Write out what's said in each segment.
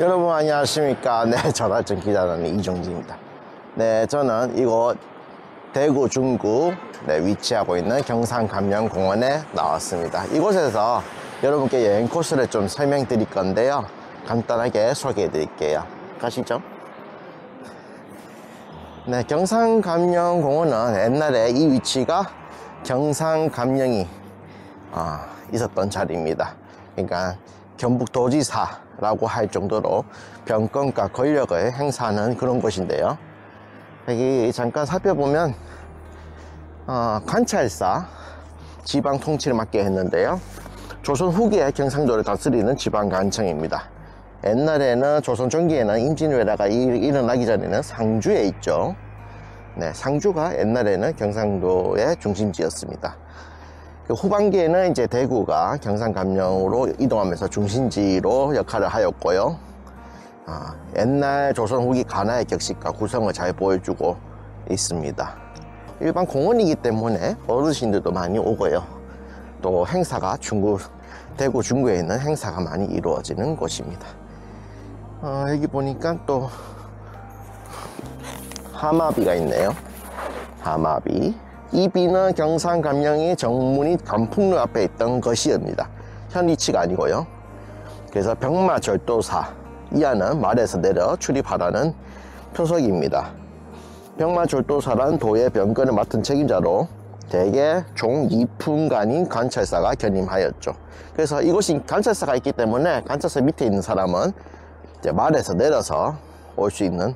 여러분 안녕하십니까? 네 전화전 기자는 이종진입니다. 네 저는 이곳 대구 중구 네, 위치하고 있는 경산감령공원에 나왔습니다. 이곳에서 여러분께 여행 코스를 좀 설명드릴 건데요. 간단하게 소개해 드릴게요. 가시죠. 네 경산감령공원은 옛날에 이 위치가 경산감령이 아, 있었던 자리입니다. 그러니까 경북도지사라고 할 정도로 병권과 권력을 행사하는 그런 곳인데요. 여기 잠깐 살펴보면 어, 관찰사 지방 통치를 맡게 했는데요. 조선 후기에 경상도를 다스리는 지방관청입니다. 옛날에는 조선 전기에는 임진왜라가 일- 일어나기 전에는 상주에 있죠. 네, 상주가 옛날에는 경상도의 중심지였습니다. 그 후반기에는 이제 대구가 경상감령으로 이동하면서 중심지로 역할을 하였고요. 아, 옛날 조선 후기 가나의 격식과 구성을 잘 보여주고 있습니다. 일반 공원이기 때문에 어르신들도 많이 오고요. 또 행사가 중구, 대구 중구에 있는 행사가 많이 이루어지는 곳입니다. 어, 여기 보니까 또 하마비가 있네요. 하마비. 이 비는 경상감령이 정문이 간풍로 앞에 있던 것이옵니다. 현 위치가 아니고요. 그래서 병마절도사 이하는 말에서 내려 출입하라는 표석입니다. 병마절도사란 도의 병건을 맡은 책임자로 대개 종 2품간인 관찰사가 견임하였죠. 그래서 이곳이 관찰사가 있기 때문에 관찰사 밑에 있는 사람은 말에서 내려서 올 수 있는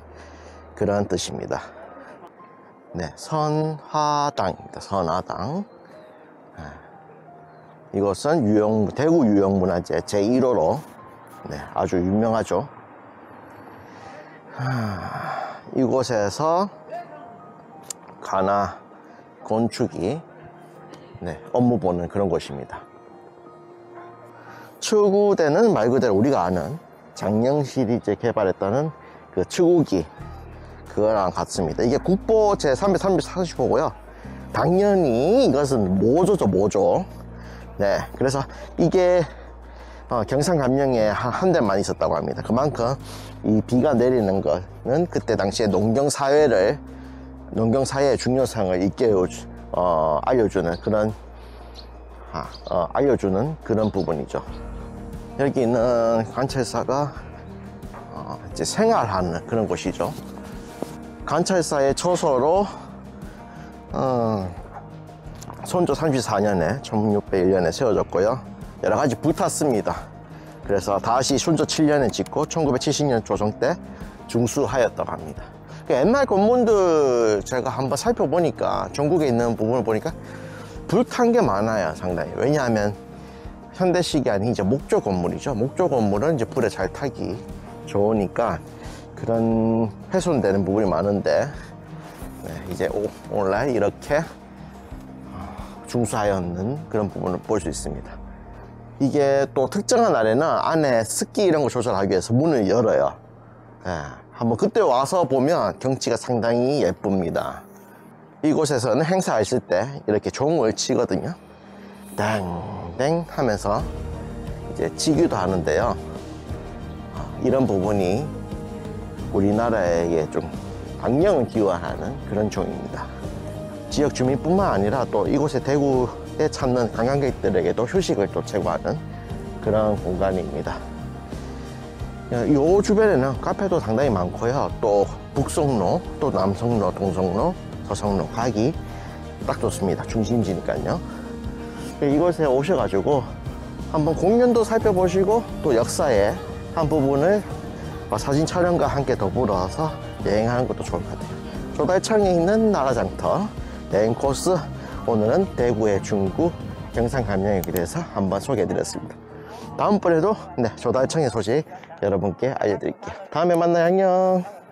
그런 뜻입니다. 네, 선화당입니다. 선화당. 네. 이것은 유형, 대구 유형문화재 제1호로 네, 아주 유명하죠. 하, 이곳에서 가나 건축이 네, 업무 보는 그런 곳입니다. 추구대는 말 그대로 우리가 아는 장영실이 이제 개발했다는 그 추구기 그거랑 같습니다. 이게 국보 제 330호고요. 당연히 이것은 모조죠, 모조. 네, 그래서 이게 어, 경상감령에 한, 한 대만 있었다고 합니다. 그만큼 이 비가 내리는 거는 그때 당시에 농경사회를 농경사회의 중요성을 일깨워 어, 알려주는 그런 아, 어, 알려주는 그런 부분이죠. 여기 있는 관찰사가 어, 이제 생활하는 그런 곳이죠. 관찰사의 처소로 어, 선조 34년에 1601년에 세워졌고요. 여러 가지 붙었습니다. 그래서 다시 순조 7년에 짓고 1970년 조정 때 중수하였다고 합니다. 그 옛날 건물들 제가 한번 살펴보니까 전국에 있는 부분을 보니까 불탄 게 많아요, 상당히. 왜냐하면 현대식이 아닌 이제 목조 건물이죠. 목조 건물은 이제 불에 잘 타기 좋으니까 그런 훼손되는 부분이 많은데 네, 이제 오, 오늘날 이렇게 어, 중수하였는 그런 부분을 볼 수 있습니다. 이게 또 특정한 날에는 안에 습기 이런 거 조절하기 위해서 문을 열어요. 예, 한번 그때 와서 보면 경치가 상당히 예쁩니다. 이곳에서는 행사했을 때 이렇게 종을 치거든요. 땡땡 하면서 이제 치기도 하는데요. 어, 이런 부분이 우리나라에게 좀 강령을 기여하는 그런 종입니다. 지역 주민뿐만 아니라 또 이곳에 대구에 찾는 관광객들에게도 휴식을 또 제공하는 그런 공간입니다. 이 주변에는 카페도 상당히 많고요. 또 북송로, 또 남성로, 동성로, 서성로 가기 딱 좋습니다. 중심지니까요. 이곳에 오셔가지고 한번 공연도 살펴보시고 또 역사의 한 부분을 어, 사진 촬영과 함께 더불어서 여행하는 것도 좋을 것 같아요. 조달청에 있는 나라장터 여행 코스 오늘은 대구의 중구 경상감령에 대해서 한번 소개해드렸습니다. 다음번에도 네, 조달청의 소식 여러분께 알려드릴게요. 다음에 만나요. 안녕.